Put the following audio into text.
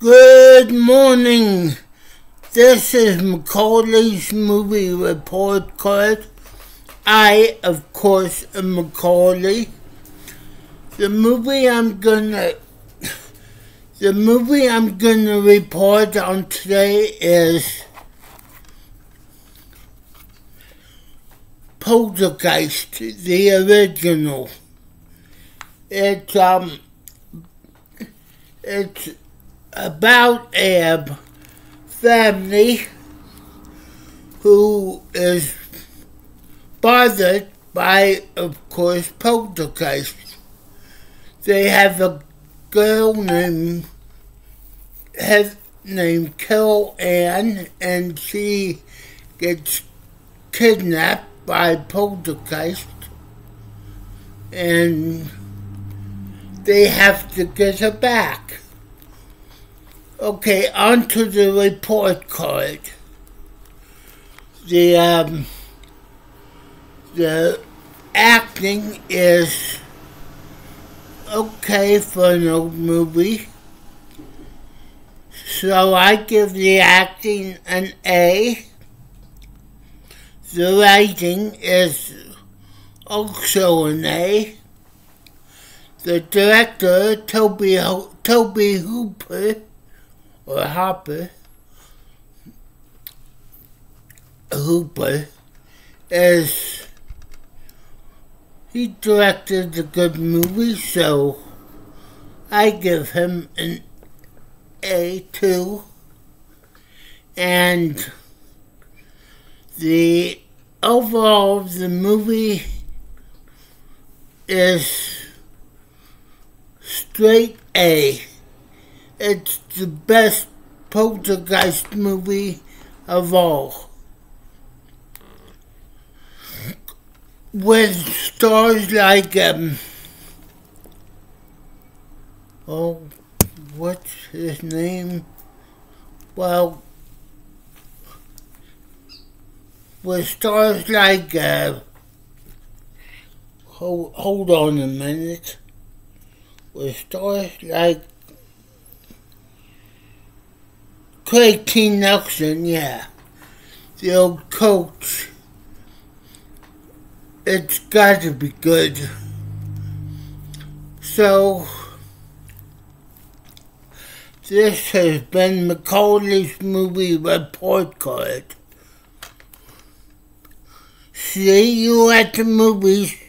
Good morning. This is McCauley's movie report card. I, of course, am McCauley. The movie I'm gonna the movie I'm gonna report on today is Poltergeist, the original. It's um it's about a family who is bothered by, of course, poltergeist. They have a girl named has named Carol Anne, and she gets kidnapped by poltergeist, and they have to get her back. Okay, on to the report card. The um, the acting is okay for an old movie. So I give the acting an A. The writing is also an A. The director, Tobe, Tobe Hooper, or Hopper, Hooper, is he directed a good movie, so I give him an A2. And the overall the movie is straight A. It's the best poltergeist movie of all. With stars like, um, oh, what's his name? Well, with stars like, uh, hold, hold on a minute. With stars like Craig T. Nelson, yeah. The old coach. It's got to be good. So, this has been McCauley's movie report card. See you at the movies.